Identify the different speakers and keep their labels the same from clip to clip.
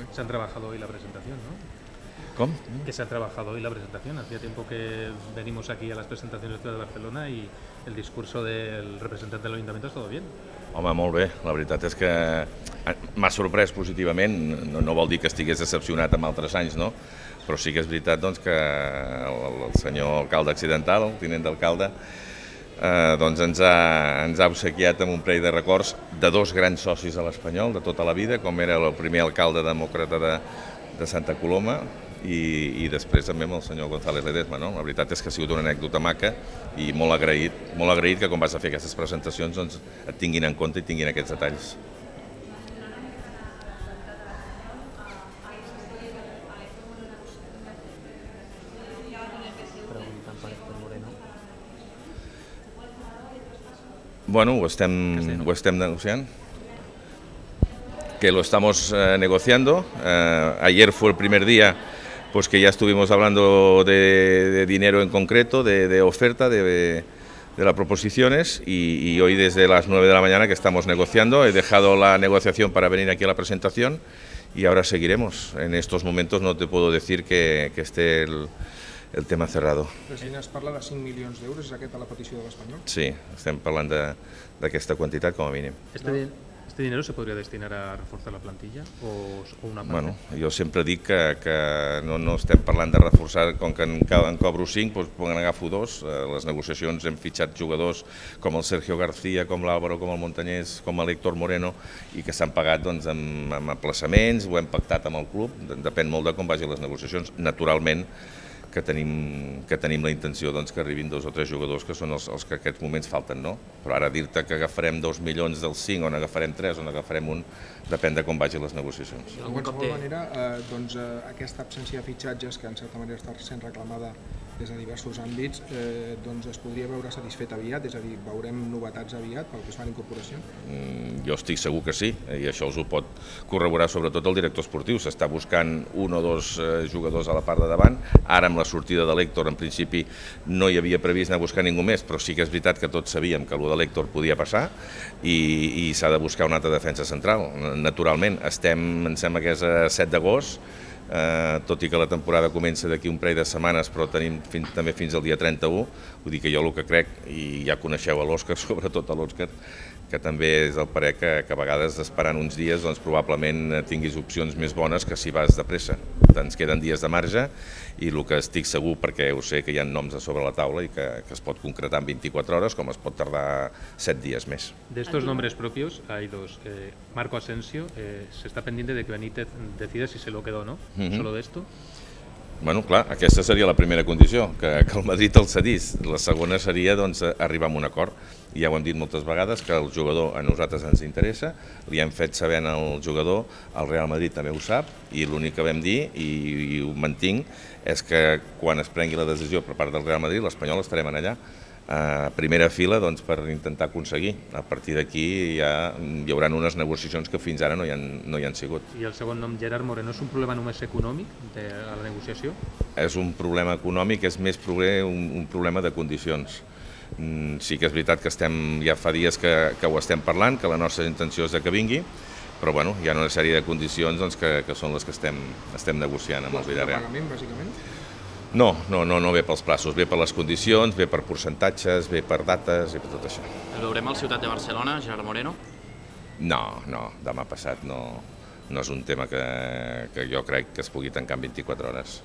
Speaker 1: Vale.
Speaker 2: Se han trabajado hoy la presentación, ¿no?
Speaker 3: Com?
Speaker 2: Que se ha trabajado hoy la presentación. Hacía tiempo que venimos aquí a las presentaciones de Ciudad de Barcelona y el discurso del representante del Ayuntamiento ha estado bien.
Speaker 3: Home, molt bé. La veritat és que eh, m'ha sorprès positivament. No, no vol dir que estigués decepcionat amb altres anys, no? Però sí que és veritat doncs, que el, el senyor alcalde accidental, el tinent d'alcalde, eh, doncs ens ha, ens ha obsequiat amb un parell de records de dos grans socis de l'Espanyol de tota la vida, com era el primer alcalde demòcrata de, de Santa Coloma i, i després també amb el senyor González Ledesma. No? La veritat és que ha sigut una anècdota maca i molt agraït, molt agraït que quan vas a fer aquestes presentacions doncs, et tinguin en compte i tinguin aquests detalls. Bueno, ho estem, ho estem negociant. Que lo estamos eh, negociando. Eh, ayer fue el primer día pues que ya estuvimos hablando de, de dinero en concreto, de, de oferta, de, de las proposiciones y, y hoy desde las 9 de la mañana que estamos negociando. He dejado la negociación para venir aquí a la presentación y ahora seguiremos. En estos momentos no te puedo decir que, que esté el, el tema cerrado.
Speaker 1: President, es parla de 5 milions d'euros, és aquesta la petició de l'Espanyol?
Speaker 3: Sí, estem parlant de- d'aquesta quantitat com a mínim.
Speaker 2: ¿Este, ¿Este dinero se podría destinar a reforzar la plantilla o, o una parte?
Speaker 3: Bueno, jo sempre dic que, que no, no estem parlant de reforçar, com que en, en cobro 5, doncs poden agafo dos. Eh, les negociacions hem fitxat jugadors com el Sergio García, com l'Àlvaro, com el Montañés, com l'Héctor Moreno, i que s'han pagat doncs, amb, amb aplaçaments, ho hem pactat amb el club, de- depèn molt de com vagin les negociacions. Naturalment, que tenim, que tenim la intenció doncs, que arribin dos o tres jugadors que són els, els que en aquests moments falten, no? Però ara dir-te que agafarem dos milions dels cinc, o n'agafarem tres, o n'agafarem un, depèn de com vagin les negociacions.
Speaker 1: De qualsevol manera, eh, doncs, eh, aquesta absència de fitxatges, que en certa manera està sent reclamada des de diversos àmbits, eh, doncs es podria veure satisfet aviat, és a dir, veurem novetats aviat pel que es fa a la incorporació?
Speaker 3: Mm, Jo estic segur que sí, i això us ho pot corroborar sobretot el director esportiu. S'està buscant un o dos eh, jugadors a la part de davant. Ara, amb la sortida de l'Héctor, en principi no hi havia previst anar a buscar ningú més, però sí que és veritat que tots sabíem que el de l'Héctor podia passar i, i s'ha de buscar una altra defensa central. Naturalment, estem, em sembla que és a 7 d'agost, eh, tot i que la temporada comença d'aquí un parell de setmanes, però tenim fins, també fins al dia 31, vull dir que jo el que crec, i ja coneixeu a l'Òscar, sobretot a l'Òscar, que també és el parer que, que a vegades esperant uns dies doncs, probablement eh, tinguis opcions més bones que si vas de pressa. Ens queden dies de marge i el que estic segur, perquè ho sé que hi ha noms a sobre la taula i que, que es pot concretar en 24 hores, com es pot tardar 7 dies més.
Speaker 2: De estos nombres propios hay dos. Eh, Marco Asensio, eh, se está pendiente de que Benítez decida si se lo quedó o no.
Speaker 3: Ujú.
Speaker 2: Solo de esto.
Speaker 3: Bueno, clar, aquesta seria la primera condició, que, que el Madrid el cedís. La segona seria doncs, arribar a un acord. Ja ho hem dit moltes vegades, que el jugador a nosaltres ens interessa, li hem fet saber al jugador, el Real Madrid també ho sap, i l'únic que vam dir, i, i ho mantinc, és que quan es prengui la decisió per part del Real Madrid, l'Espanyol estarem allà a primera fila doncs, per intentar aconseguir. A partir d'aquí ja hi haurà unes negociacions que fins ara no hi han, no hi han sigut.
Speaker 2: I el segon nom, Gerard Moreno, és un problema només econòmic de la negociació?
Speaker 3: és un problema econòmic, és més proble- un, un problema de condicions. Mm, Sí que és veritat que estem, ja fa dies que, que ho estem parlant, que la nostra intenció és de que vingui, però bueno, hi ha una sèrie de condicions doncs, que, que són les que estem, estem negociant amb el
Speaker 1: De
Speaker 3: Villarreal.
Speaker 1: pagament, bàsicament?
Speaker 3: No, no, no, no ve pels plaços, ve per les condicions, ve per percentatges, ve per dates i per tot això.
Speaker 4: El veurem al Ciutat de Barcelona, Gerard Moreno?
Speaker 3: No, no, demà passat no, no és un tema que, que jo crec que es pugui tancar en 24 hores.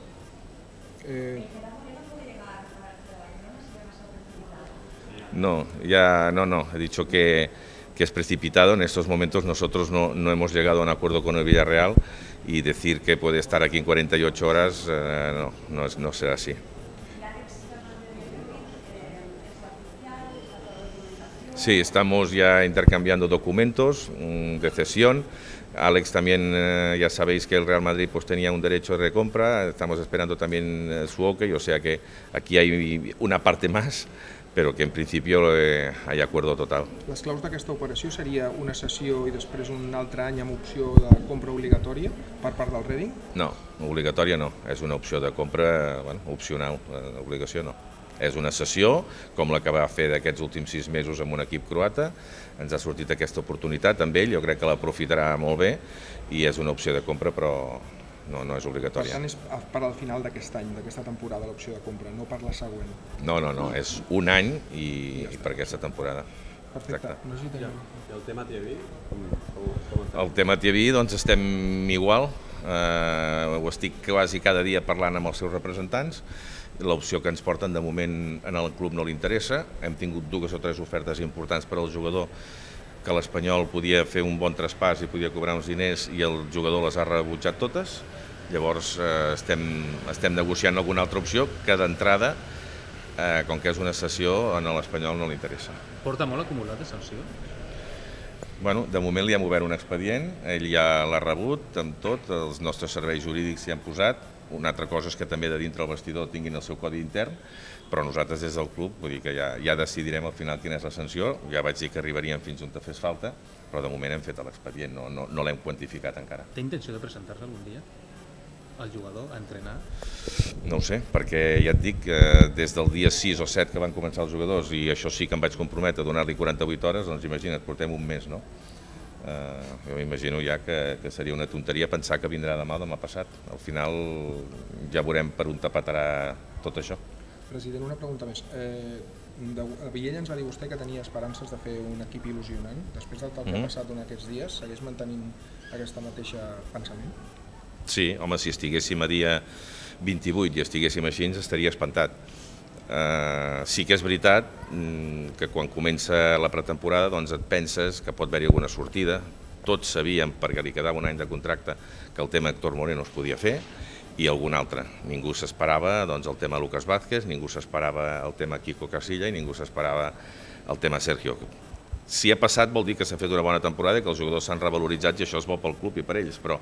Speaker 1: Eh,
Speaker 3: No, ya no, no. He dicho que, que es precipitado. En estos momentos nosotros no, no hemos llegado a un acuerdo con el Villarreal y decir que puede estar aquí en 48 horas eh, no, no, es- no será así. Sí, estamos ya intercambiando documentos mm, de cesión. Alex también, eh, ya sabéis que el Real Madrid pues, tenía un derecho de recompra, estamos esperando también eh, su OK, o sea que aquí hay una parte más, pero que en principio eh, hay acuerdo total.
Speaker 1: les claus d'aquesta operació seria una sessió i després un altre any amb opció de compra obligatòria per part del Reading?
Speaker 3: No, obligatòria no, és una opció de compra bueno, opcional, eh, obligació no. És una sessió, com la que va fer d'aquests últims sis mesos amb un equip croata, ens ha sortit aquesta oportunitat amb ell, jo crec que l'aprofitarà molt bé i és una opció de compra però no, no és
Speaker 1: Per
Speaker 3: obligatòria.
Speaker 1: tant, és per al final d'aquest any, d'aquesta temporada, l'opció de compra, no per la següent.
Speaker 3: No, no, no, és un any i, i per aquesta temporada.
Speaker 1: Perfecte.
Speaker 3: Exacte.
Speaker 1: No sé si tenim...
Speaker 5: I el tema Tiaví, com, com, com?
Speaker 3: El tema Tiaví, doncs estem igual, eh, ho estic quasi cada dia parlant amb els seus representants, l'opció que ens porten de moment en el club no li interessa, hem tingut dues o tres ofertes importants per al jugador que l'Espanyol podia fer un bon traspàs i podia cobrar uns diners i el jugador les ha rebutjat totes, llavors eh, estem, estem negociant alguna altra opció que d'entrada, eh, com que és una sessió, en l'Espanyol no li interessa.
Speaker 2: Porta molt acumulat de sanció?
Speaker 3: Bueno, de moment li hem obert un expedient, ell ja l'ha rebut amb tot, els nostres serveis jurídics s'hi han posat, una altra cosa és que també de dintre el vestidor tinguin el seu codi intern, però nosaltres des del club, vull dir que ja, ja decidirem al final quina és la sanció, ja vaig dir que arribaríem fins on te fes falta, però de moment hem fet l'expedient, no, no, no l'hem quantificat encara.
Speaker 2: Té intenció de presentar-se algun dia? El jugador a entrenar?
Speaker 3: No ho sé, perquè ja et dic que des del dia 6 o 7 que van començar els jugadors i això sí que em vaig comprometre a donar-li 48 hores, doncs imagina't, portem un mes, no? Uh, jo m'imagino ja que, que seria una tonteria pensar que vindrà demà o demà passat. Al final ja veurem per on tapatarà tot això.
Speaker 1: President, una pregunta més. Eh, de, a Viella ens va dir vostè que tenia esperances de fer un equip il·lusionant. Després del tal que
Speaker 3: Mhm.
Speaker 1: ha passat en aquests dies, segueix mantenint aquesta mateixa pensament?
Speaker 3: Sí, home, si estiguéssim a dia 28 i estiguéssim així, estaria espantat. Uh, sí que és veritat mm, que quan comença la pretemporada doncs et penses que pot haver-hi alguna sortida. Tots sabíem, perquè li quedava un any de contracte, que el tema Héctor Moreno es podia fer i algun altre. Ningú s'esperava doncs, el tema Lucas Vázquez, ningú s'esperava el tema Kiko Casilla i ningú s'esperava el tema Sergio. Si ha passat vol dir que s'ha fet una bona temporada i que els jugadors s'han revaloritzat i això és bo pel club i per ells, però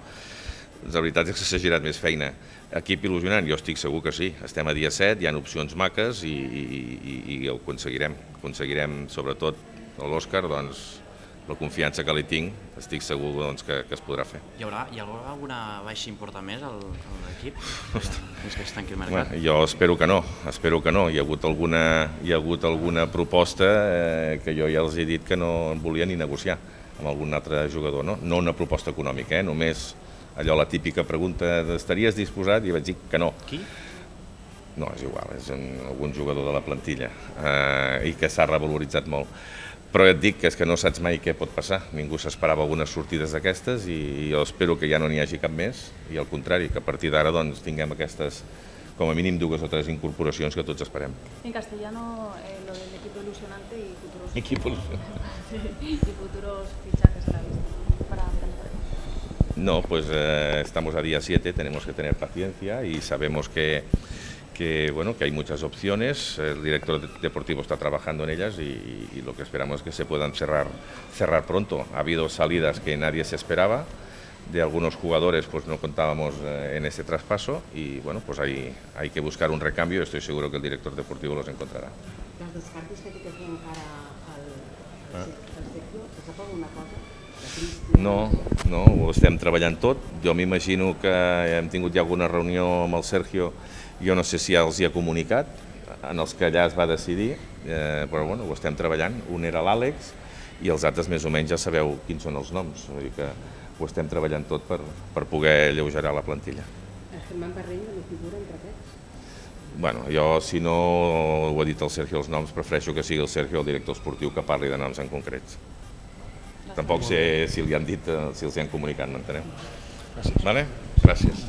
Speaker 3: la veritat és que s'ha girat més feina. Equip il·lusionant, jo estic segur que sí. Estem a dia 7, hi ha opcions maques i, i, i, i ho aconseguirem. Aconseguirem, sobretot, l'Òscar, doncs, la confiança que li tinc, estic segur doncs, que, que es podrà fer.
Speaker 4: Hi haurà, hi haurà alguna baixa important més al, a l'equip? Fins que es tanqui el mercat?
Speaker 3: Bueno, jo espero que no, espero que no. Hi ha hagut alguna, hi ha hagut alguna proposta eh, que jo ja els he dit que no volia ni negociar amb algun altre jugador. No, no una proposta econòmica, eh? només allò la típica pregunta estaries disposat i vaig dir que no.
Speaker 4: Qui?
Speaker 3: No, és igual, és un, algun jugador de la plantilla eh, i que s'ha revaloritzat molt. Però et dic que és que no saps mai què pot passar. Ningú s'esperava algunes sortides d'aquestes i jo espero que ja no n'hi hagi cap més i al contrari, que a partir d'ara doncs, tinguem aquestes, com a mínim dues o tres incorporacions que tots esperem.
Speaker 6: En castellano, eh, lo del equipo ilusionante y futuros,
Speaker 3: Equipos.
Speaker 6: y futuros fichajes a la vista para.
Speaker 3: No, pues eh, estamos a día 7, tenemos que tener paciencia y sabemos que, que, bueno, que hay muchas opciones. El director de- deportivo está trabajando en ellas y, y lo que esperamos es que se puedan cerrar, cerrar pronto. Ha habido salidas que nadie se esperaba. De algunos jugadores pues no contábamos eh, en este traspaso y bueno, pues hay, hay que buscar un recambio estoy seguro que el director deportivo los encontrarà.
Speaker 7: dels descartes que el, el, ah. cosa?
Speaker 3: No, no, ho estem treballant tot. Jo m'imagino que hem tingut ja alguna reunió amb el Sergio, jo no sé si ja els hi ha comunicat, en els que allà es va decidir, eh, però bueno, ho estem treballant. Un era l'Àlex i els altres més o menys ja sabeu quins són els noms, vull dir que ho estem treballant tot per, per poder alleugerar la plantilla.
Speaker 7: Germán Berrell no figura entre aquests?
Speaker 3: Bueno, jo, si no ho ha dit el Sergio els noms, prefereixo que sigui el Sergio el director esportiu que parli de noms en concrets. Tampoc sé si li han dit, eh, si els hi han comunicat, m'enteneu?
Speaker 1: Gràcies.
Speaker 3: Vale? Gràcies.